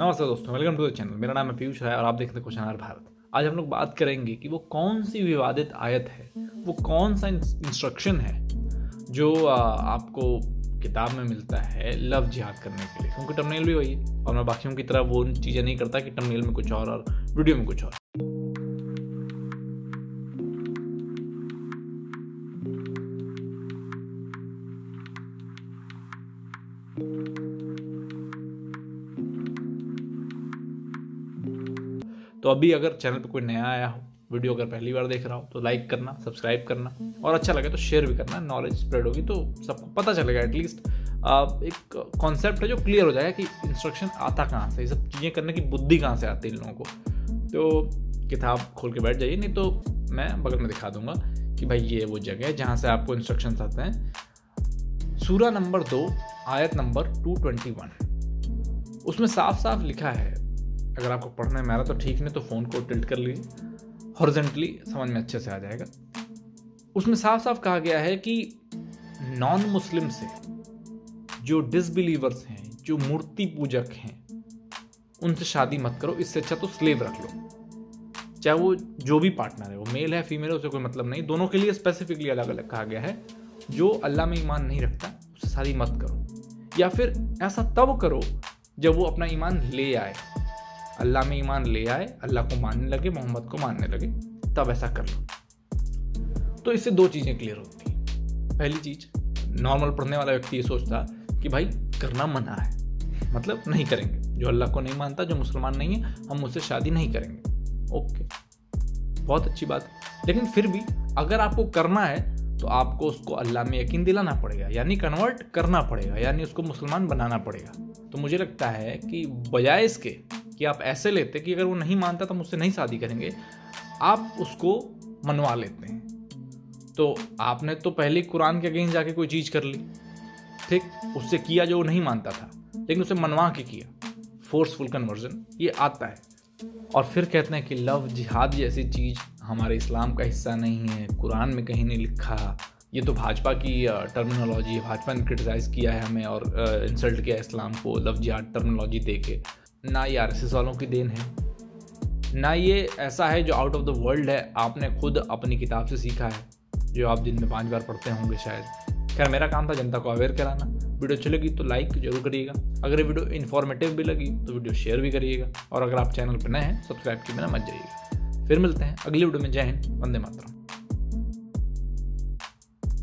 नमस्ते दोस्तों welcome to the channel मेरा नाम है पीयूष राय और आप देख रहे हैं क्वेश्चन आर भारत। आज हम लोग बात करेंगे कि वो कौन सी विवादित आयत है? वो कौन सा इंस्ट्रक्शन है जो आपको किताब में मिलता है लव जिहाद करने के लिए? क्योंकि टर्मिनल भी वही है और मैं बाकियों की तरह वो चीज़ें नहीं करता कि टर्मिनल में कुछ और और वीडियो में कुछ और। तो अभी अगर चैनल पर कोई नया आया हो, वीडियो अगर पहली बार देख रहा हो तो लाइक करना सब्सक्राइब करना और अच्छा लगे तो शेयर भी करना नॉलेज स्प्रेड होगी तो सबको पता चलेगा एटलीस्ट एक कॉन्सेप्ट है जो क्लियर हो जाएगा कि इंस्ट्रक्शन आता कहाँ से, ये सब चीज़ें करने की बुद्धि कहाँ से आती है इन लोगों को। तो किताब खोल के बैठ जाइए, नहीं तो मैं बगल में दिखा दूँगा कि भाई ये वो जगह है जहाँ से आपको इंस्ट्रक्शन आते हैं। सूरा नंबर दो, आयत नंबर टू ट्वेंटी वन उसमें साफ़ साफ़ लिखा है अगर आपको पढ़ने में आ रहा तो ठीक नहीं तो फ़ोन को टिल्ट कर लीजिए। हॉरिजेंटली समझ में अच्छे से आ जाएगा। उसमें साफ़ साफ़ कहा गया है कि नॉन मुस्लिम से जो डिसबिलीवर्स हैं, जो मूर्ति पूजक हैं, उनसे शादी मत करो। इससे अच्छा तो स्लेव रख लो। चाहे वो जो भी पार्टनर है, वो मेल है फीमेल है, उसे कोई मतलब नहीं। दोनों के लिए स्पेसिफिकली अलग अलग कहा गया है। जो अल्लाह में ईमान नहीं रखता उससे शादी मत करो। या फिर ऐसा तब करो जब वो अपना ईमान ले आए। अल्लाह में ईमान ले आए, अल्लाह को मानने लगे, मोहम्मद को मानने लगे, तब ऐसा कर लो। तो इससे दो चीज़ें क्लियर होती हैं। पहली चीज़ नॉर्मल पढ़ने वाला व्यक्ति ये सोचता कि भाई, करना मना है। मतलब नहीं करेंगे। जो अल्लाह को नहीं मानता, जो मुसलमान नहीं है, हम उससे शादी नहीं करेंगे। ओके। बहुत अच्छी बात। लेकिन फिर भी, अगर आपको करना है तो आपको उसको अल्लाह में यकीन दिलाना पड़ेगा। यानी कन्वर्ट करना पड़ेगा। यानी उसको मुसलमान बनाना पड़ेगा। तो मुझे लगता है कि बजाय इसके कि आप ऐसे लेते कि अगर वो नहीं मानता तो मुझसे नहीं शादी करेंगे। आप उसको मनवा लेते हैं। तो आपने तो पहले कुरान के अगेंस्ट जाके कोई चीज़ कर ली। ठीक? उससे किया जो वो नहीं मानता था। लेकिन उसे मनवा के किया। फोर्सफुल कन्वर्जन ये आता है। और फिर कहते हैं कि लव जिहाद जैसी चीज़ हमारे इस्लाम का हिस्सा नहीं है। कुरान में कहीं नहीं लिखा। ये तो भाजपा की टर्मिनोलॉजी भाजपा ने क्रिटिसाइज़ किया है हमें और इंसल्ट किया इस्लाम को। लव जिहाद टर्मिनोलॉजी दे के ना ये आर वालों की देन है। ना ये ऐसा है जो आउट ऑफ़ द वर्ल्ड है, आपने खुद अपनी किताब से सीखा है, जो आप दिन में पाँच बार पढ़ते होंगे शायद। खैर, मेरा काम था जनता को अवेयर कराना। वीडियो अच्छी लगी तो लाइक ज़रूर करिएगा। अगर ये वीडियो इन्फॉर्मेटिव भी लगी तो वीडियो शेयर भी करिएगा। और अगर आप चैनल पर नए हैं सब्सक्राइब किए बिना मत जाइएगा। फिर मिलते हैं अगली वीडियो में। जय हिंद, वंदे मातरम।